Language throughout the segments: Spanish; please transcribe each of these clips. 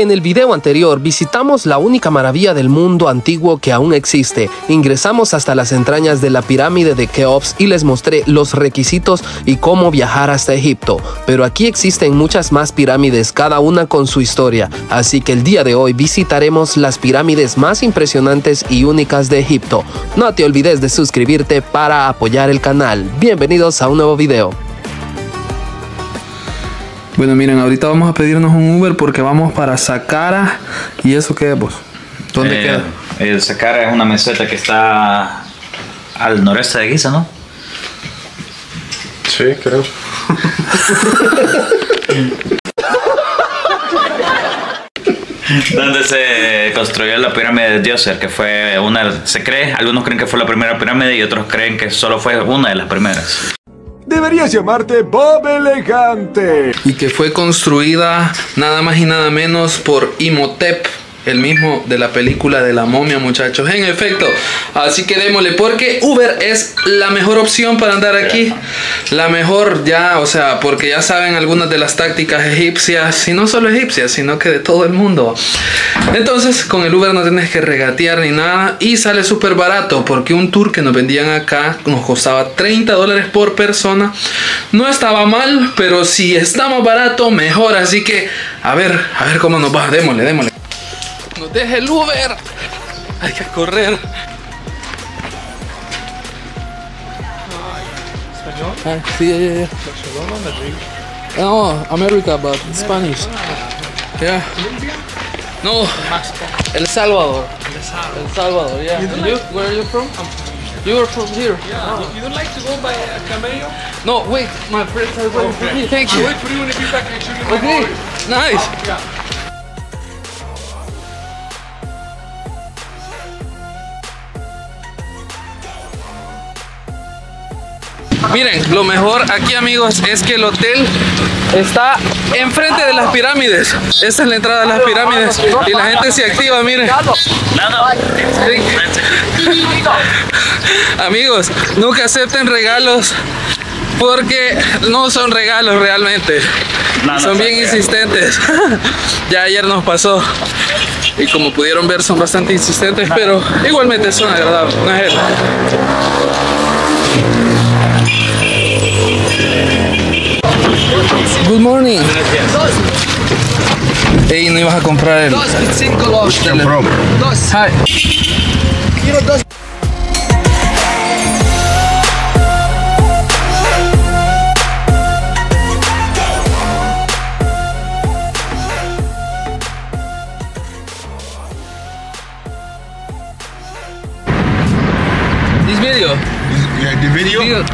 En el video anterior visitamos la única maravilla del mundo antiguo que aún existe. Ingresamos hasta las entrañas de la pirámide de Keops y les mostré los requisitos y cómo viajar hasta Egipto. Pero aquí existen muchas más pirámides, cada una con su historia. Así que el día de hoy visitaremos las pirámides más impresionantes y únicas de Egipto. No te olvides de suscribirte para apoyar el canal. Bienvenidos a un nuevo video. Bueno, miren, ahorita vamos a pedirnos un Uber porque vamos para Saqqara. ¿Y eso qué es, vos? ¿Dónde Eh, queda? El Saqqara es una meseta que está al noreste de Giza, ¿no? Sí, creo. Donde se construyó la pirámide de Djoser, que fue una, se cree, algunos creen que fue la primera pirámide y otros creen que solo fue una de las primeras. Deberías llamarte Bob Elegante. Y que fue construida nada más y nada menos por Imhotep. El mismo de la película de la momia, muchachos. En efecto. Así que démosle. Porque Uber es la mejor opción para andar aquí. La mejor ya, o sea, porque ya saben algunas de las tácticas egipcias. Y no solo egipcias, sino que de todo el mundo. Entonces, con el Uber no tienes que regatear ni nada. Y sale súper barato. Porque un tour que nos vendían acá nos costaba 30 dólares por persona. No estaba mal, pero si está más barato, mejor. Así que, a ver, a ver cómo nos va. Démosle, démosle. Nos deja el Uber. Hay que correr. Ah, sí, yeah, yeah, yeah. No, America, but Spanish. Yeah. No, El Salvador. El Salvador, yeah. And you? Where are you from? You are from here. You don't like to go by a camello? No, wait, my friends are waiting for me. Thank you. Wait for you when you get back and show you my Okay, nice. Yeah. Miren, lo mejor aquí amigos es que el hotel está enfrente de las pirámides. Esta es la entrada a las pirámides y la gente se activa, miren. Amigos, nunca acepten regalos porque no son regalos realmente. Son bien insistentes. ya ayer nos pasó. Y como pudieron ver son bastante insistentes, pero igualmente son agradables. Good morning. Ey, no ibas a comprar el. Hi. This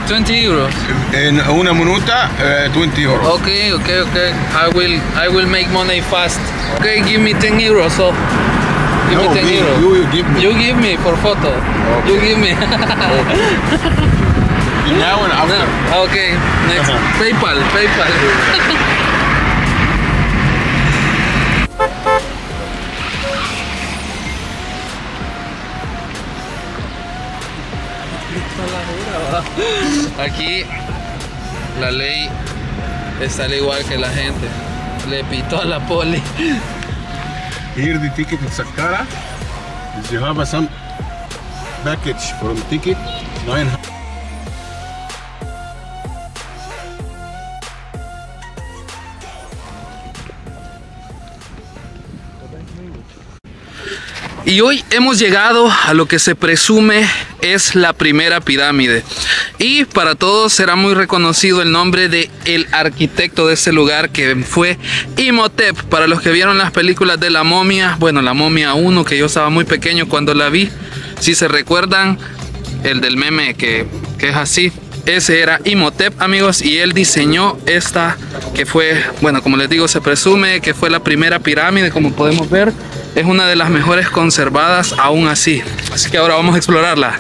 20 euros. en una minuta eh, 20 euros. Okay, okay, okay. I will, I will make money fast. Okay, give me 10 euros. So, give No, me 10 me- euros. you will give me. You give me for photo. You give me. Now and after. No, okay, next. PayPal, PayPal. Aquí la ley está al igual que la gente. Le pitó a la poli. Here the ticket in Saqqara. You have some package from ticket 900. Y hoy hemos llegado a lo que se presume es la primera pirámide. Y para todos será muy reconocido el nombre de el arquitecto de este lugar que fue Imhotep. Para los que vieron las películas de la momia, bueno, la momia 1 que yo estaba muy pequeño cuando la vi, si se recuerdan el del meme que, que es así. Ese era Imhotep, amigos, y él diseñó esta que fue, bueno, como les digo, se presume que fue la primera pirámide, como podemos ver. Es una de las mejores conservadas aún así. Así que ahora vamos a explorarla.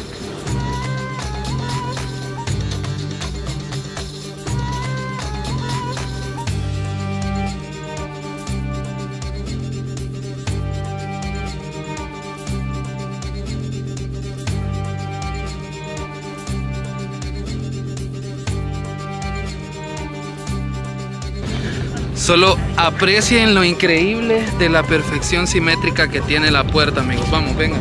Solo aprecien lo increíble de la perfección simétrica que tiene la puerta, amigos. Vamos, vengan.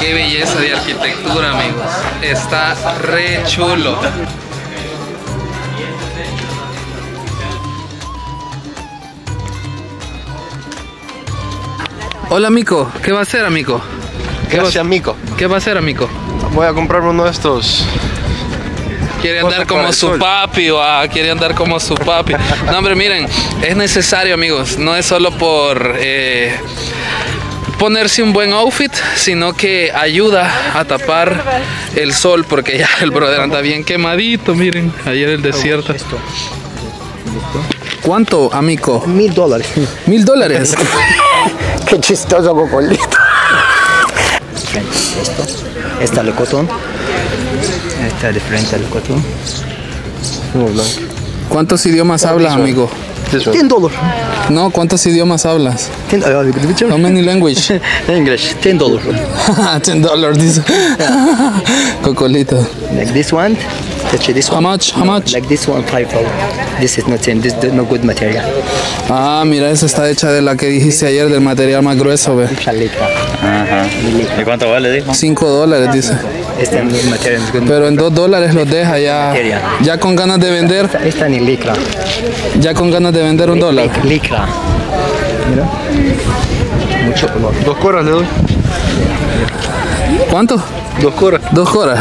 Qué belleza de arquitectura, amigos. Está re chulo. Hola, amigo. ¿Qué va a hacer, amigo? ¿Qué va, Gracias, Mico. ¿Qué va a hacer, amigo? Voy a comprarme uno de estos. Quiere andar como su sol. papi, va, quiere andar como su papi. No, hombre, miren, es necesario, amigos. No es solo por eh, ponerse un buen outfit, sino que ayuda a tapar el sol, porque ya el brother anda bien quemadito, miren, ayer el desierto. ¿Cuánto, amigo? Mil dólares. Mil dólares. Qué chistoso cocolito. Esto. Esta. Esta de frente al cotón. ¿Cuántos idiomas hablas, amigo? 10 dólares. No, ¿cuántos idiomas hablas? 10 How many language? English. 10 dollars. Ten dollars, dice. Cocolito. Like this one. Touch this How one. much? How much? Like this one, 5 dollars. This is not 10. This is no good material. Ah, mira, esa está hecha de la que dijiste ayer, del material más grueso, ve. Ajá. ¿Y cuánto vale, dijo? 5 dólares, dice. Esta no es material. Pero en 2 dólares los deja ya. Ya con ganas de vender, Esta, ni licra. ya con ganas de vender un dólar. Licra. Mira. Mucho color. Dos coras le doy. ¿Cuánto? Dos coras. Dos horas.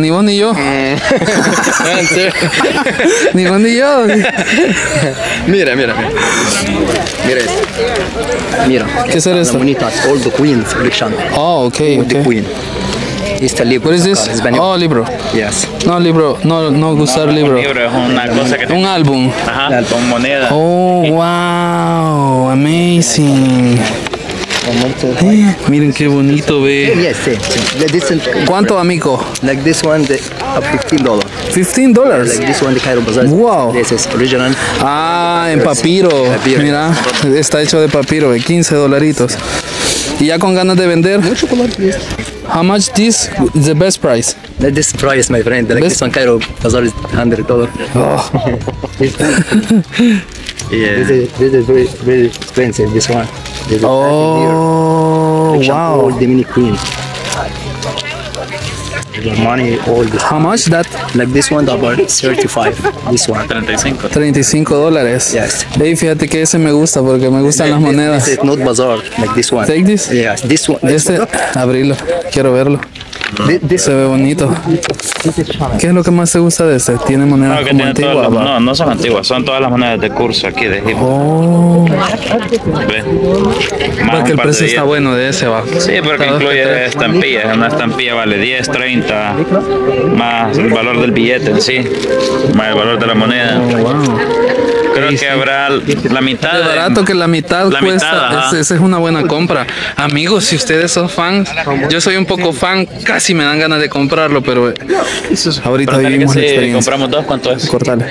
Ni vos ni yo. ni vos ni yo. Mira, mira, mira. Mira esto. Mira. ¿Qué será esto? All the Queens collection. Oh, ok, All the ok. Queen. Este libro. What is this? Español. Oh, libro. Yes. No, libro. No, no gustar Un libro. libro es una cosa que te... Un álbum. Ajá, con moneda. Oh, wow. Amazing. Eh, miren qué bonito, ve. Yes, sí, ¿Cuánto, amigo? like this one, the, uh, 15 dollars. 15 dólares. Like this one, the Cairo Bazaar. Wow. This is original. Ah, en papiro. Papiro. Mira, está hecho de papiro, de 15 dolaritos. Y ya con ganas de vender. Mucho color, yes. How much this is the best price? Like this price, my friend. Like Best- this one, Cairo Bazaar is 100 dollars. Oh, This, this is this is very very expensive. This one. Oh All wow. the mini queen. The money, all the How much that? like this one about 35. This one. 35. 35 dólares. Yes. Ey, fíjate que ese me gusta porque me gustan las This- monedas. This is not bazaar like this one. Take this? Yes, this one. This, Este, abrilo. Quiero verlo. Se ve bonito. ¿Qué es lo que más te gusta de este? Tiene monedas No, que como tiene todas antiguas. las- va. no, no son antiguas, son todas las monedas de curso aquí de Egipto. Oh, porque un el precio está bueno de ese, va. Sí, porque Cada que incluye estampillas. Una estampilla vale 10, 30, más el valor del billete en sí, más el valor de la moneda. Creo que habrá la mitad. De barato que la mitad La cuesta. mitad, esa es una buena compra. Amigos, si ustedes son fans, yo soy un poco fan, casi me dan ganas de comprarlo, pero eh, ahorita Pero que vivimos la experiencia. compramos dos, ¿cuánto es? Cortale.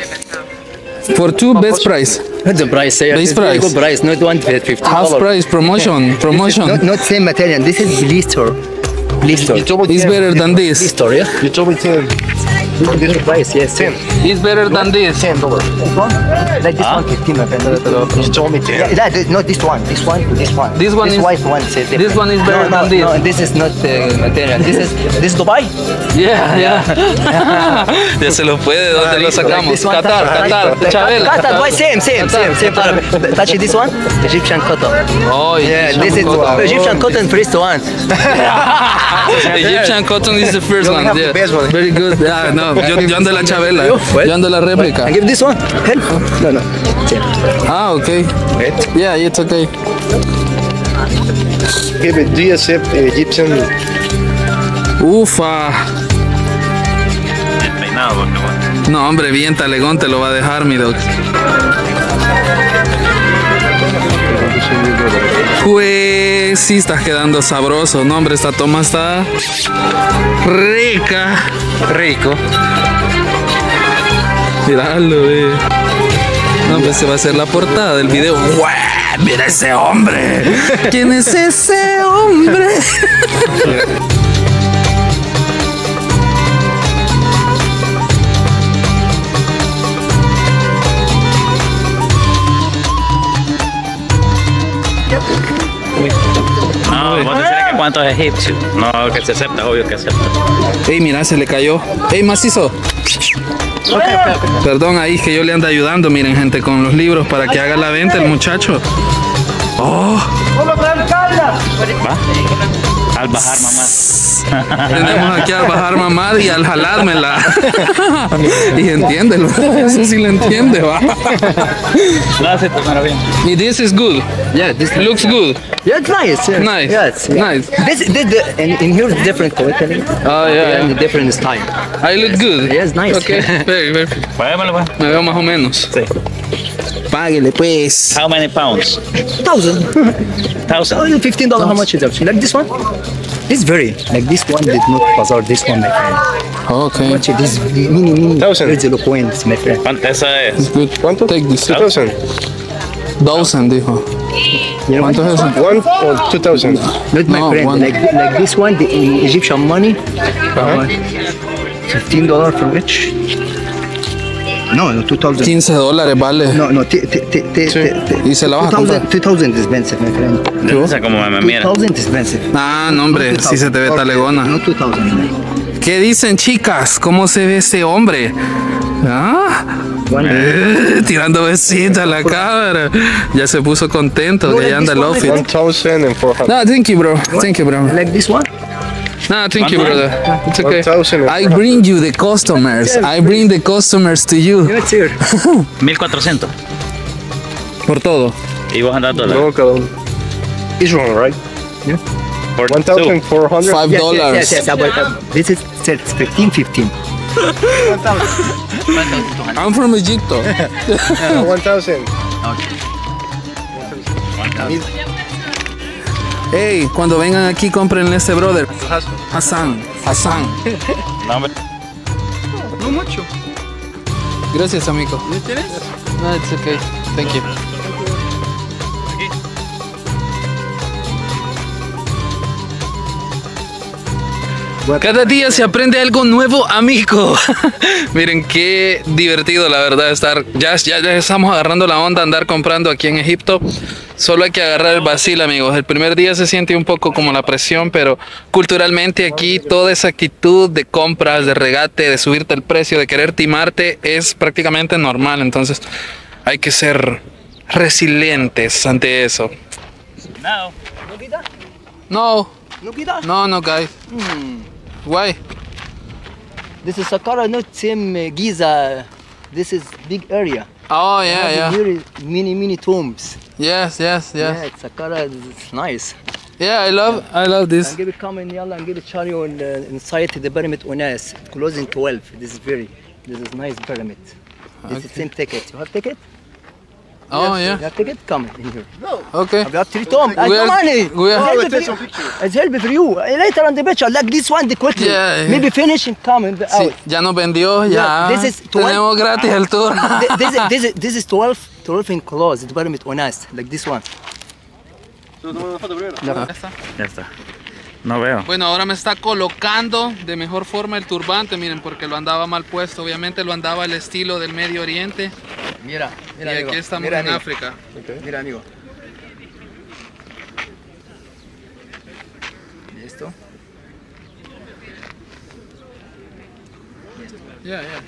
For two best price. the price It's very price. good price. Not one 15 Half price promotion. Promotion. Not, not same material. This is blister. Blister. It's better than this. Blister, yeah. You told me 10. This is price, yes. 10. It's better than this. 10 dollars. This one? Like this one, 15, my friend. You told me 10. Yeah, that, not this one. This one. This one. This one this is- white one. say this one is better no, no, than this. No, this is not uh, material. This is this Dubai. Yeah, yeah. ya se lo puede. ¿Dónde lo sacamos? This one, Qatar, Qatar, Chabel. Qatar, Dubai, same, same, same, same. Qatar. Touch this one. Egyptian cotton. Oh, Yeah, this is cotton. Egyptian cotton first one. Egyptian cotton is the first one. have the yeah. best one. Very good. Ah, no, yo, yo ando la Chabela. Yo ando la réplica. I give this one. Help. No, no. Ah, okay. Yeah, it's okay. Okay, but do you accept uh, Egyptian? Ufa. No, hombre, bien talegón te lo va a dejar, mi doc. Pues sí estás quedando sabroso. No, hombre, esta toma está rica. Rico. Míralo, eh. No, pues se va a hacer la portada del video. ¡Guau! ¡Mira ese hombre! ¿Quién es ese hombre? cuántos egipcios. No, que se acepta, obvio que acepta. Ey, mira, se le cayó. Ey, macizo. Perdón, ahí es que yo le ando ayudando, miren, gente, con los libros para que haga la venta el muchacho. Oh, ¿Va? Al bajar, mamá. tenemos aquí al bajar mamá y al jalármela. y entiéndelo, eso sí lo entiende, va. Bien. Y this is good. Yeah, this Looks good. Yeah, it's nice. Yeah. Nice. Yeah, it's, yeah. Nice. This, this, the, in, in here, it's different quality. Oh, yeah. And different style. I look good. Yes, nice. Okay, very, very. Pues. Me veo más o menos. Sí. Páguele, pues. How many pounds? Thousand. Thousand. Oh, fifteen dollars. How much is it? Like this one? This very like this one did not bazaar. This one, my friend. Okay. Watch it. This mini mini. Thousand. Here's the coins, my friend. ¿Cuánto esa es? It's good. ¿Cuánto? Take this. 2000. Dozen, dijo. You know, ¿Cuánto es eso? One or 2000? not my No, friend. one. Like like this one, the Egyptian money. Uh-huh. Fifteen dollars for which? No, no, two thousand. 15 dólares vale. No, no, t- t- t- t- t- Y se la vas a 2000 comprar. 2000 is expensive, my friend. Esa como me mira. 2000 is expensive. Ah, no, hombre, sí se te ve talegona. No 2000. ¿Qué dicen, chicas? ¿Cómo se ve ese hombre? ¿Ah? Eh, tirando besitos a la cámara. Ya se puso contento, que ya anda el outfit. 1400. No, thank you, bro. Thank you, bro. Like this one? No, thank you, brother. It's okay. I bring you the customers. I bring the customers to you. Yeah, it's here. 1400. Por todo. Y vos andás dólares. No, cada uno. Each one, right? Por 1400. Five dollars. yes, yes, yes. But, uh, this is it's 15, 15. I'm from Egypto. Uh, 1000. Hey, cuando vengan aquí, compren ese brother. Hassan. Hassan. No, hombre. No mucho. Gracias, amigo. ¿No tienes? No, it's okay. Thank you. Cada día se aprende algo nuevo, amigo. Miren qué divertido, la verdad, estar. Ya, ya, ya estamos agarrando la onda, andar comprando aquí en Egipto. Solo hay que agarrar el vacil, amigos. El primer día se siente un poco como la presión, pero culturalmente aquí toda esa actitud de compras, de regate, de subirte el precio, de querer timarte, es prácticamente normal. Entonces hay que ser resilientes ante eso. No. No, no, no, guys. Why? This is Saqqara, not same uh, Giza. This is big area. Oh, yeah, yeah. Here is many, many tombs. Yes, yes, Yeah, yes. it's Saqqara is nice. Yeah, I love, I love this. And give it come in yalla and give it show you in, uh, inside the pyramid Unas, closing 12. This is very, this is nice pyramid. This is same ticket. You have ticket? Oh, You yeah. have ticket? Come in here. Okay. We have three tombs. I We no are- money. we are- It's help for you. It's help for you. Uh, Later on the picture, like this one, the quickly. Yeah, yeah. Maybe finish and come and Sí, out. ya nos vendió, ya. Yeah, this is 12. Tenemos gratis el tour. Th- this, is, this, is, this is 12, 12 in close, the pyramid Unas, like this one. Ya está. No veo. Bueno, ahora me está colocando de mejor forma el turbante, miren, porque lo andaba mal puesto. Obviamente lo andaba al estilo del Medio Oriente. Mira, Y mira, amigo. aquí estamos mira, en amigo. África. Mira, amigo. ¿Listo? Yeah, yeah.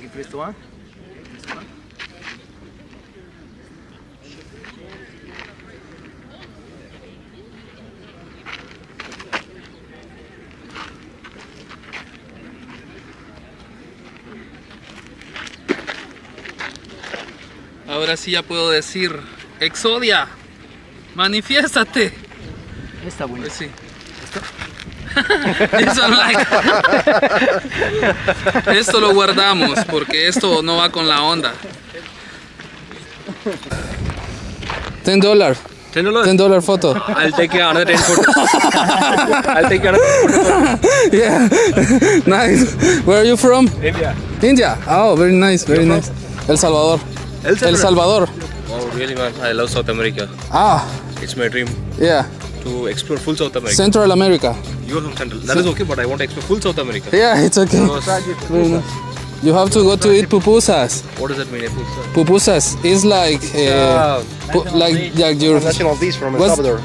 Can press the Ahora sí ya puedo decir, Exodia, manifiéstate. Está bueno. Pues sí. Esto lo guardamos porque esto no va con la onda. Ten dólares. Ten dollars. Ten dollar photo. I'll take you another ten photos. I'll take you another photo. yeah, nice. Where are you from? India. India. Oh, very nice, very nice. El Salvador. El El Salvador. Oh, really, man? I love South America. Ah, It's my dream yeah. to explore full South America. Central America. You're from Central. That is okay, but I want to explore full South America. Yeah, it's okay. Very. You have to go to eat pupusas. What does that mean? Full South? Pupusas is like, uh, pu- like, like your National dish from El Salvador.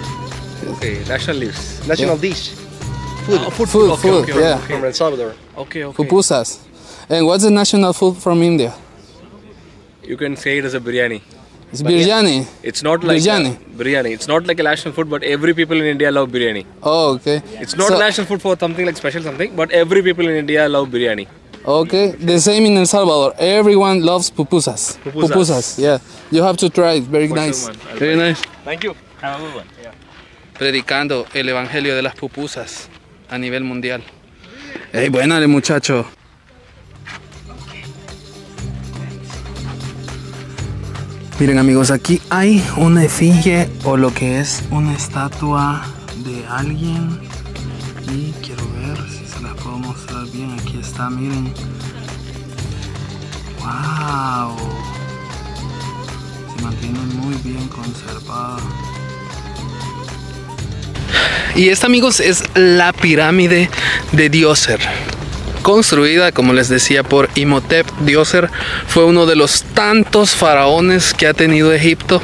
Okay, national leaves. National Yeah. dish food, food, okay, food, okay, yeah, from El Salvador. Okay, okay. pupusas. And what's the national food from India? You can say it as a biryani. It's biryani. It's not like Biryani. A, biryani. It's not like a national food, but every people in India love biryani. Oh, okay. It's not So- a national food for something like special something, but every people in India love biryani. Okay, the same in El Salvador. Everyone loves pupusas. Pupusas. yeah. You have to try it. Very For nice. sure, Very nice. Thank you. Have a good one. Yeah. Predicando el evangelio de las pupusas a nivel mundial. Ey, buena, muchacho. Miren amigos, aquí hay una efigie o lo que es una estatua de alguien. Y quiero ver si se las puedo mostrar bien. Aquí está, miren. ¡Wow! Se mantiene muy bien conservada. Y esta, amigos, es la pirámide de Dioser. Construida, como les decía, por Imhotep. Dioser fue uno de los tantos faraones que ha tenido Egipto.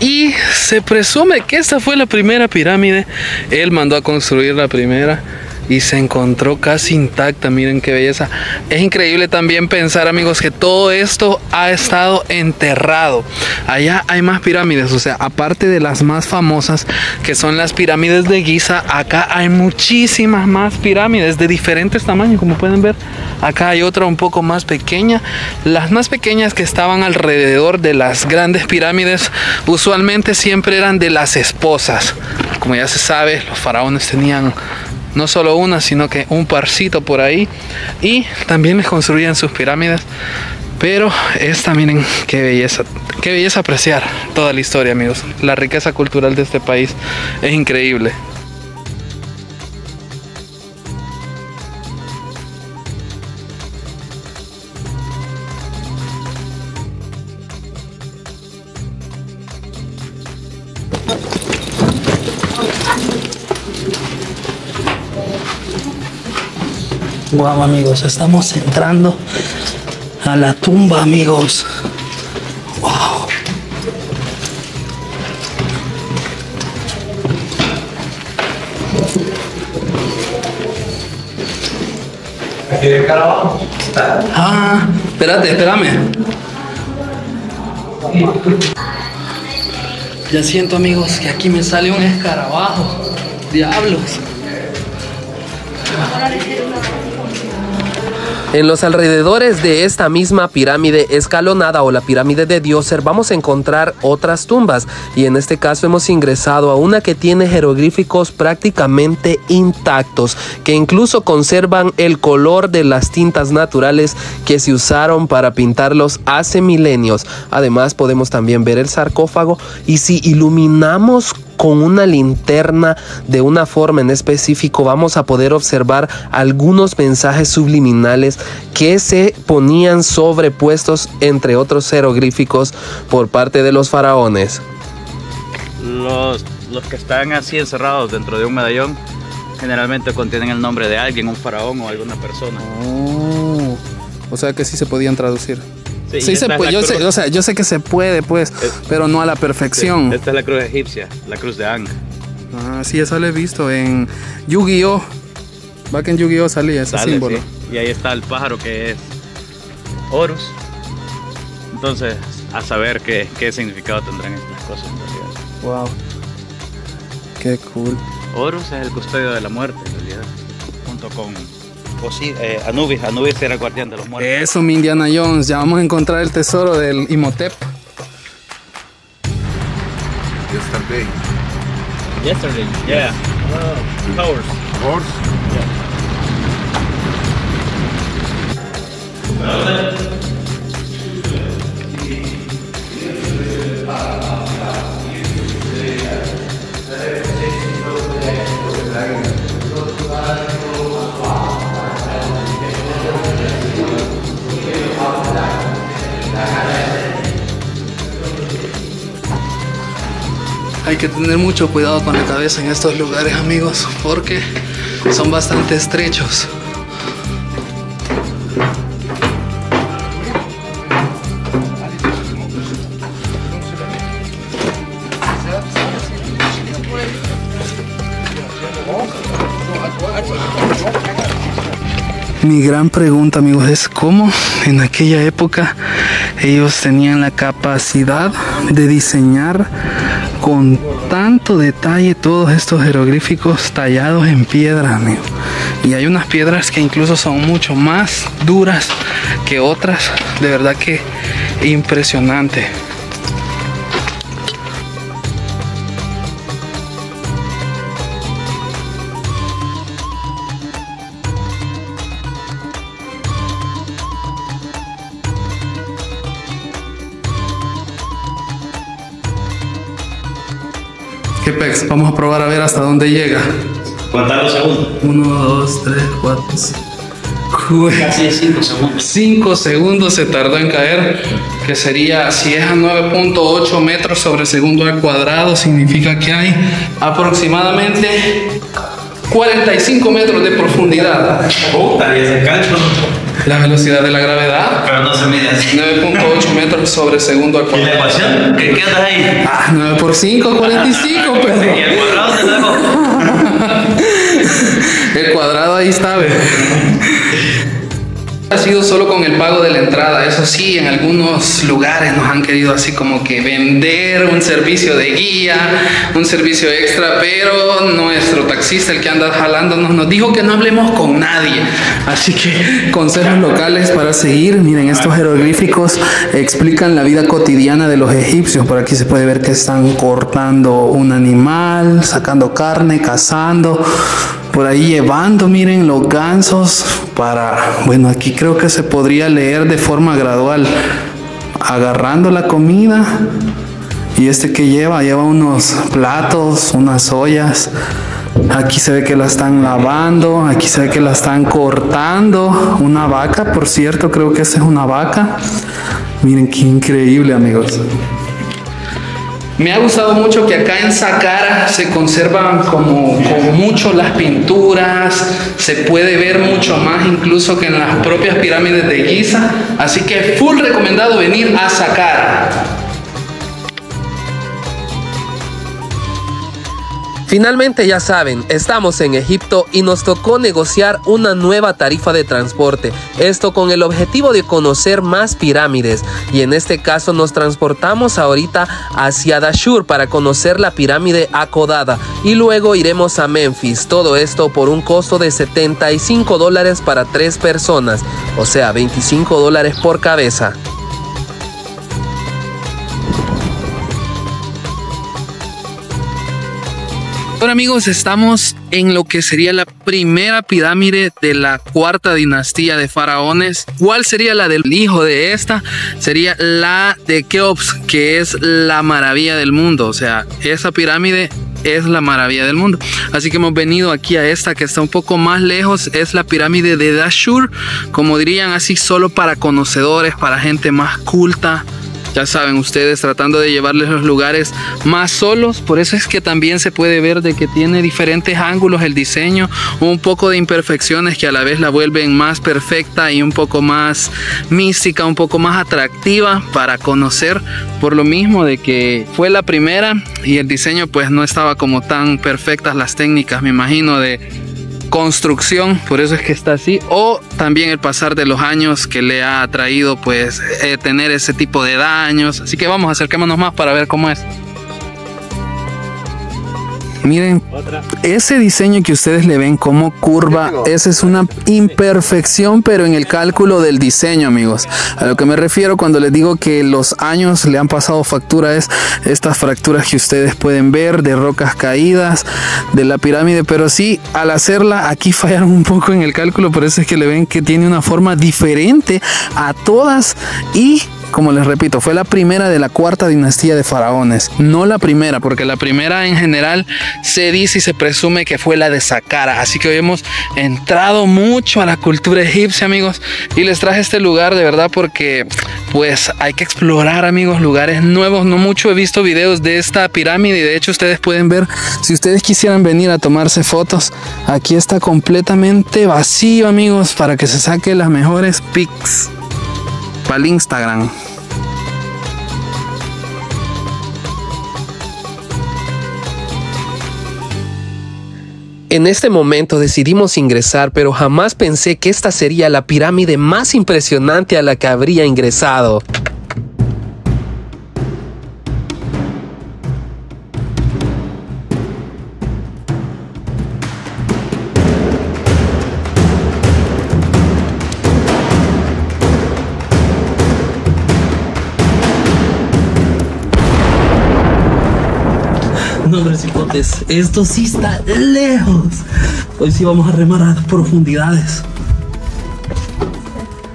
Y se presume que esta fue la primera pirámide. Él mandó a construir la primera. Y se encontró casi intacta, miren qué belleza. Es increíble también pensar, amigos, que todo esto ha estado enterrado. Allá hay más pirámides, o sea, aparte de las más famosas, que son las pirámides de Giza, acá hay muchísimas más pirámides de diferentes tamaños, como pueden ver. Acá hay otra un poco más pequeña. Las más pequeñas que estaban alrededor de las grandes pirámides, usualmente siempre eran de las esposas. Como ya se sabe, los faraones tenían no solo una, sino que un parcito por ahí. Y también les construían sus pirámides. Pero esta, miren, qué belleza. Qué belleza apreciar toda la historia, amigos. La riqueza cultural de este país es increíble. Wow, amigos, estamos entrando a la tumba, amigos. Wow. Ah, espérate, espérame. Ya siento, amigos, que aquí me sale un escarabajo. Diablos. En los alrededores de esta misma pirámide escalonada o la pirámide de Dioser vamos a encontrar otras tumbas y en este caso hemos ingresado a una que tiene jeroglíficos prácticamente intactos que incluso conservan el color de las tintas naturales que se usaron para pintarlos hace milenios. Además podemos también ver el sarcófago y si iluminamos con una linterna de una forma en específico vamos a poder observar algunos mensajes subliminales que se ponían sobrepuestos entre otros jeroglíficos por parte de los faraones. Los, los que están así encerrados dentro de un medallón generalmente contienen el nombre de alguien, un faraón o alguna persona. Oh, o sea que sí se podían traducir. Sí, se puede, yo, sé, o sea, yo sé que se puede, pues, pero no a la perfección. Esta es la cruz egipcia, la cruz de Ang. Ah, sí, eso lo he visto en Yu-Gi-Oh! Va que en Yu-Gi-Oh! salía ese símbolo. sí. Y ahí está el pájaro que es Horus. Entonces, a saber qué, qué significado tendrán estas cosas en realidad. Wow. Qué cool. Horus es el custodio de la muerte en realidad. Junto con Eh, Anubis. Anubis era el guardián de los muertos. Eso, mi Indiana Jones. Ya vamos a encontrar el tesoro del Imhotep. Yesterday. Yesterday, yeah. Horus. Horse. Hay que tener mucho cuidado con la cabeza en estos lugares, amigos, porque son bastante estrechos. Mi gran pregunta, amigos, es cómo en aquella época ellos tenían la capacidad de diseñar con tanto detalle todos estos jeroglíficos tallados en piedra, amigo. Y hay unas piedras que incluso son mucho más duras que otras. De verdad que impresionante. ¿Qué pex? Vamos a probar a ver hasta dónde llega. Contar los segundos. 1, 2, 3, 4, 5. Casi 5 segundos. 5 segundos se tardó en caer, que sería, si es a 9.8 metros sobre segundo al cuadrado, significa que hay aproximadamente 45 metros de profundidad. Puta, y ese cálculo. La velocidad de la gravedad, Pero no se mide así. 9.8 metros sobre segundo al ¿Y la cuadrado. ecuación? ¿Qué queda ahí? Ah, 9 por 5, 45, Y pero el cuadrado de nuevo. el cuadrado ahí está, ve. Ha sido solo con el pago de la entrada. Eso sí, en algunos lugares nos han querido así como que vender un servicio de guía, un servicio extra, pero nuestro taxista, el que anda jalándonos, nos dijo que no hablemos con nadie. Así que consejos locales para seguir. Miren, estos jeroglíficos explican la vida cotidiana de los egipcios. Por aquí se puede ver que están cortando un animal, sacando carne, cazando por ahí llevando, miren, los gansos para, bueno, aquí creo que se podría leer de forma gradual, agarrando la comida. Y este que lleva, lleva unos platos, unas ollas. Aquí se ve que la están lavando, aquí se ve que la están cortando. Una vaca, por cierto, creo que esa es una vaca. Miren qué increíble, amigos. Me ha gustado mucho que acá en Saqqara se conservan como, como mucho las pinturas, se puede ver mucho más incluso que en las propias pirámides de Giza, así que full recomendado venir a Saqqara. Finalmente ya saben, estamos en Egipto y nos tocó negociar una nueva tarifa de transporte, esto con el objetivo de conocer más pirámides. Y en este caso nos transportamos ahorita hacia Dashur para conocer la pirámide acodada. Y luego iremos a Memphis, todo esto por un costo de 75 dólares para tres personas, o sea 25 dólares por cabeza. Ahora amigos, estamos en lo que sería la primera pirámide de la cuarta dinastía de faraones. ¿Cuál sería la del hijo de esta? Sería la de Keops, que es la maravilla del mundo. O sea, esa pirámide es la maravilla del mundo. Así que hemos venido aquí a esta que está un poco más lejos. Es la pirámide de Dashur, como dirían así, solo para conocedores, para gente más culta. Ya saben ustedes, tratando de llevarles los lugares más solos. Por eso es que también se puede ver de que tiene diferentes ángulos el diseño, un poco de imperfecciones que a la vez la vuelven más perfecta y un poco más mística, un poco más atractiva para conocer. Por lo mismo de que fue la primera y el diseño pues no estaba como tan perfectas las técnicas, me imagino, de construcción, por eso es que está así, o también el pasar de los años que le ha traído pues eh, tener ese tipo de daños. Así que vamos, acerquémonos más para ver cómo es. Miren, ese diseño que ustedes le ven como curva, esa es una imperfección, pero en el cálculo del diseño, amigos. A lo que me refiero cuando les digo que los años le han pasado factura es estas fracturas que ustedes pueden ver de rocas caídas de la pirámide, pero sí, al hacerla aquí fallaron un poco en el cálculo, por eso es que le ven que tiene una forma diferente a todas y como les repito, fue la primera de la cuarta dinastía de faraones. No la primera, porque la primera en general se dice y se presume que fue la de Saqqara. Así que hoy hemos entrado mucho a la cultura egipcia, amigos. Y les traje este lugar de verdad porque pues hay que explorar, amigos, lugares nuevos. No mucho he visto videos de esta pirámide y de hecho ustedes pueden ver, si ustedes quisieran venir a tomarse fotos, aquí está completamente vacío, amigos, para que se saque las mejores pics para el Instagram. En este momento decidimos ingresar, pero jamás pensé que esta sería la pirámide más impresionante a la que habría ingresado. Esto sí está lejos. Hoy sí vamos a remar a profundidades.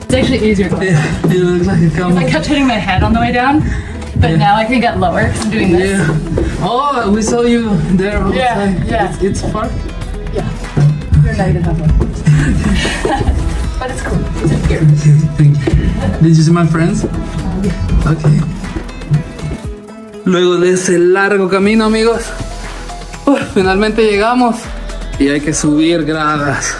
It's actually easier. Yeah, it looks like. I kept hitting my head on the way down, but now I can get lower because I'm doing this. Yeah. Oh, we saw you there. Yeah, side. yeah. It's, it's far. Yeah. You're not even one. but it's cool. It's here. Thank you. Did you see my friends? Okay. Luego de ese largo camino, amigos, finalmente llegamos y hay que subir gradas.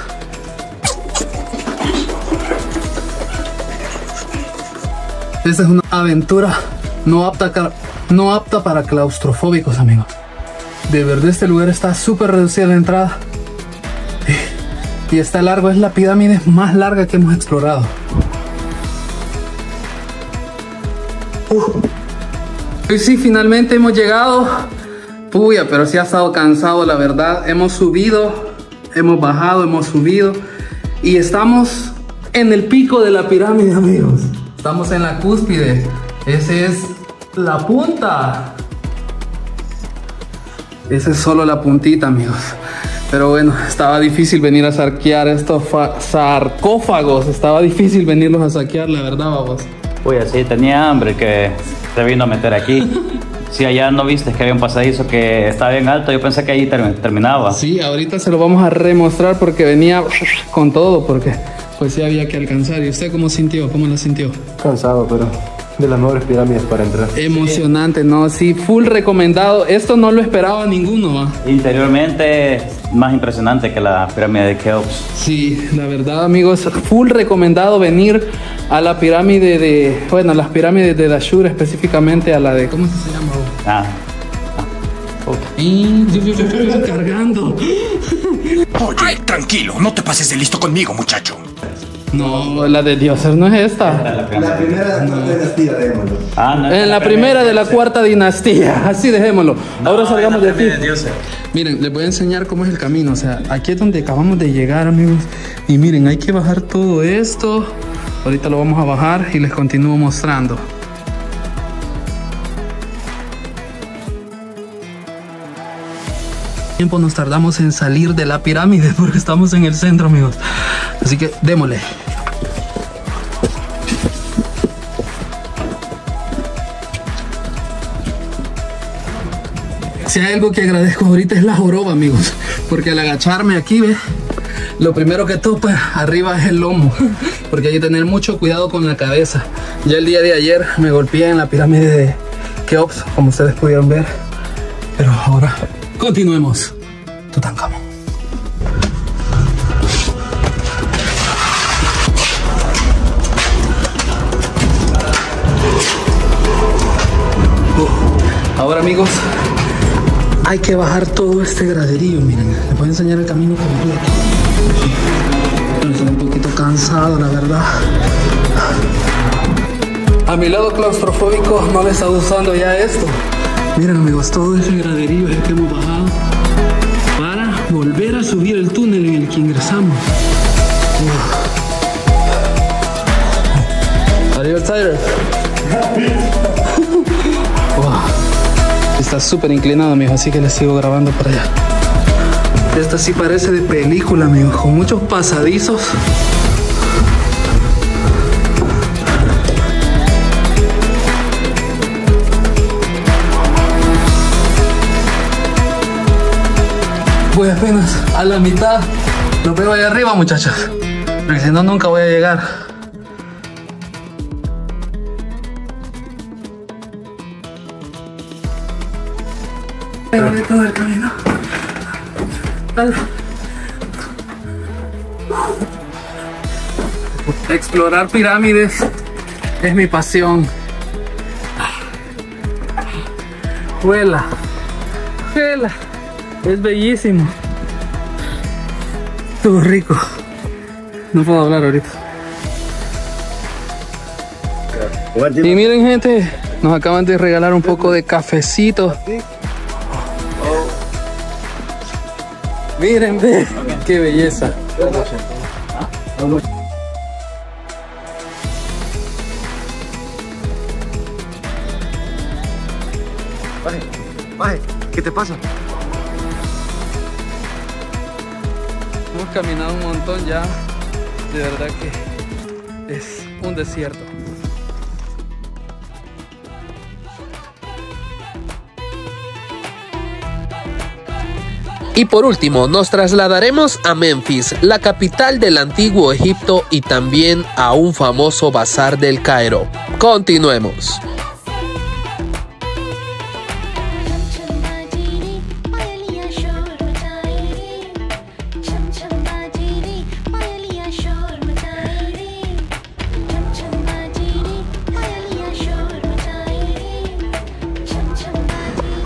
Esta es una aventura no apta, no apta para claustrofóbicos, amigos. De verdad, este lugar está súper reducida la entrada. Y está largo, es la pirámide más larga que hemos explorado. Y sí, finalmente hemos llegado. Puya, pero sí ha estado cansado, la verdad. Hemos subido, hemos bajado, hemos subido. Y estamos en el pico de la pirámide, amigos. Estamos en la cúspide. Ese es la punta. Esa es solo la puntita, amigos. Pero bueno, estaba difícil venir a saquear estos fa- sarcófagos. Estaba difícil venirlos a saquear, la verdad, vamos. Uy, así tenía hambre que se vino a meter aquí. Si allá no viste que había un pasadizo que estaba bien alto, yo pensé que ahí ter- terminaba. Sí, ahorita se lo vamos a remostrar porque venía con todo, porque pues sí había que alcanzar. ¿Y usted cómo sintió? ¿Cómo lo sintió? Cansado, pero de las mejores pirámides para entrar. Emocionante, ¿no? Sí, full recomendado. Esto no lo esperaba ninguno. Interiormente, más impresionante que la pirámide de Keops. Sí, la verdad, amigos, full recomendado venir a la pirámide de, bueno, a las pirámides de Dashur, específicamente a la de, ¿cómo se llama? Ah, Y cargando. Oye, tranquilo, no te pases de listo conmigo, muchacho. No, la de dioses no es esta. La primera de la dinastía, démoslo. Ah, En la primera de la cuarta dinastía, así dejémoslo. Ahora salgamos de aquí. Miren, les voy a enseñar cómo es el camino. O sea, aquí es donde acabamos de llegar, amigos. Y miren, hay que bajar todo esto. Ahorita lo vamos a bajar y les continúo mostrando. Tiempo nos tardamos en salir de la pirámide porque estamos en el centro, amigos. Así que démosle. Si hay algo que agradezco ahorita es la joroba, amigos. Porque al agacharme aquí, ve, lo primero que topa arriba es el lomo. Porque hay que tener mucho cuidado con la cabeza. Ya el día de ayer me golpeé en la pirámide de Keops, como ustedes pudieron ver. Pero ahora continuemos. Tutankamón. Uh, Ahora amigos, hay que bajar todo este graderío, miren, les voy a enseñar el camino completo. Estoy un poquito cansado, la verdad. A mi lado claustrofóbico no le está usando ya esto. Miren amigos, todo ese graderío es el que hemos bajado para volver a subir el túnel en el que ingresamos. Uf. Are you excited? Wow. Está súper inclinado, amigo, así que le sigo grabando para allá. Esta sí parece de película, amigo, con muchos pasadizos. Apenas a la mitad. Lo veo ahí arriba, muchachos. Porque si no, nunca voy a llegar. Pero de todo el camino. Explorar pirámides es mi pasión. Vuela, vuela, es bellísimo. Todo rico. No puedo hablar ahorita. Y miren gente, nos acaban de regalar un poco de cafecito. Miren, ve, qué belleza. Baje, baje, ¿qué te pasa? Ya. De verdad que es un desierto. Y por último, nos trasladaremos a Memphis, la capital del antiguo Egipto y también a un famoso bazar del Cairo. Continuemos.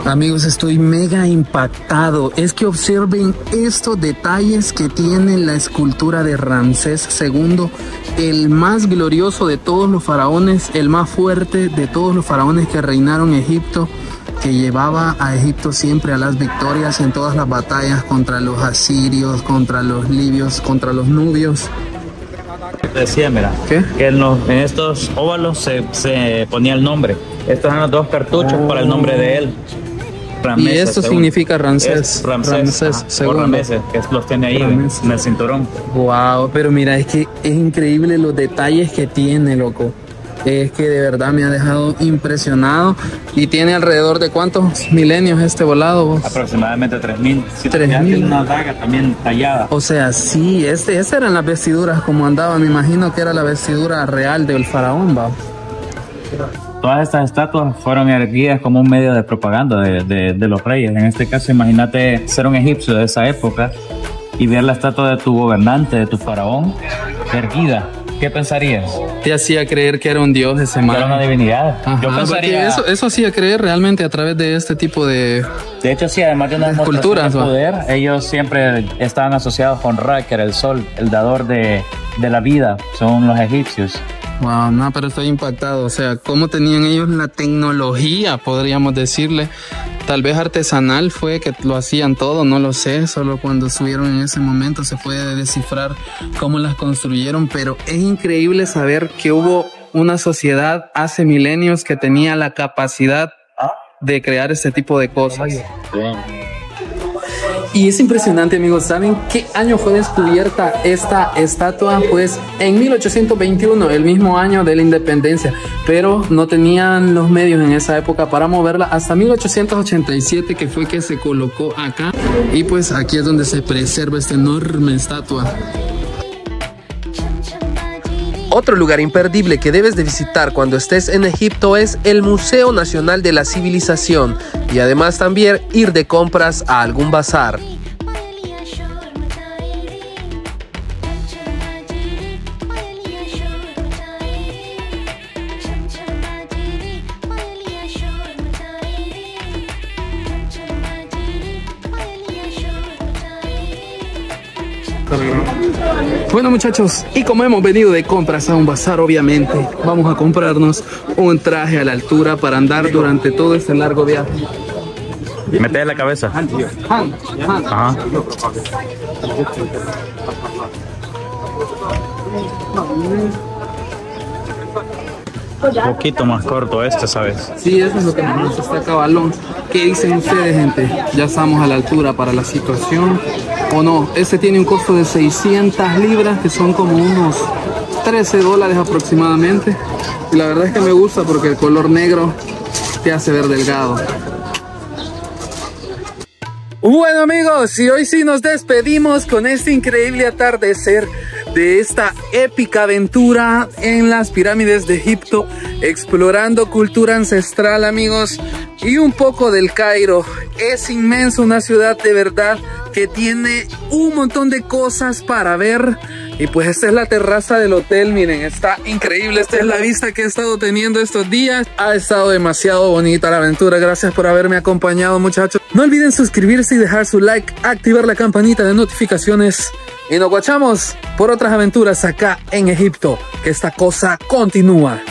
Amigos, estoy mega impactado. Es que observen estos detalles que tiene la escultura de Ramsés II, el más glorioso de todos los faraones, el más fuerte de todos los faraones que reinaron en Egipto, que llevaba a Egipto siempre a las victorias en todas las batallas contra los asirios, contra los libios, contra los nubios. Decía, mira, que en, los- en estos óvalos se, se ponía el nombre. Estos eran los dos cartuchos para el nombre de él. Y esto II. significa Ramsés. Es Ramsés, Ramsés ajá, o II. Rameses, que los tiene ahí en el cinturón. Wow, pero mira, es que es increíble los detalles que tiene, loco. Es que de verdad me ha dejado impresionado. Y tiene alrededor de cuántos milenios este volado, vos? Aproximadamente 3000. Sí, 3000. ya tiene una daga también tallada. O sea, sí, este, esas eran las vestiduras como andaba. Me imagino que era la vestidura real del faraón, va. Todas estas estatuas fueron erguidas como un medio de propaganda de, de- de los reyes. En este caso, imagínate ser un egipcio de esa época y ver la estatua de tu gobernante, de tu faraón, erguida. ¿Qué pensarías? Te hacía creer que era un dios ese Era man. una divinidad. Ajá, Yo pensaría. eso, eso hacía creer realmente a través de este tipo de... De hecho, sí, además de una Esculturas, de poder, ellos siempre estaban asociados con Ra, que era el sol, el dador de, de la vida, son los egipcios. Wow, no, pero estoy impactado. O sea, cómo tenían ellos la tecnología, podríamos decirle. Tal vez artesanal fue que lo hacían todo, no lo sé. Solo cuando estuvieron en ese momento se puede descifrar cómo las construyeron. Pero es increíble saber que hubo una sociedad hace milenios que tenía la capacidad de crear este tipo de cosas. Y es impresionante, amigos. ¿Saben qué año fue descubierta esta estatua? Pues en 1821, el mismo año de la independencia. Pero no tenían los medios en esa época para moverla hasta 1887, que fue que se colocó acá. Y pues aquí es donde se preserva esta enorme estatua. Otro lugar imperdible que debes de visitar cuando estés en Egipto es el Museo Nacional de la Civilización y además también ir de compras a algún bazar. Muchachos, y como hemos venido de compras a un bazar, obviamente, vamos a comprarnos un traje a la altura para andar durante todo este largo viaje. Mete la cabeza. Ajá. Un poquito más corto este, ¿sabes? Sí, eso es lo que nos gusta, está cabalón. ¿Qué dicen ustedes, gente? ¿Ya estamos a la altura para la situación o no? Este tiene un costo de 600 libras, que son como unos 13 dólares aproximadamente. Y la verdad es que me gusta porque el color negro te hace ver delgado. Bueno amigos, y hoy sí nos despedimos con este increíble atardecer de esta épica aventura en las pirámides de Egipto, explorando cultura ancestral amigos y un poco del Cairo. Es inmenso, una ciudad de verdad que tiene un montón de cosas para ver. Y pues esta es la terraza del hotel, miren, está increíble. Esta es la vista que he estado teniendo estos días. Ha estado demasiado bonita la aventura. Gracias por haberme acompañado muchachos. No olviden suscribirse y dejar su like, activar la campanita de notificaciones. Y nos guachamos por otras aventuras acá en Egipto, que esta cosa continúa.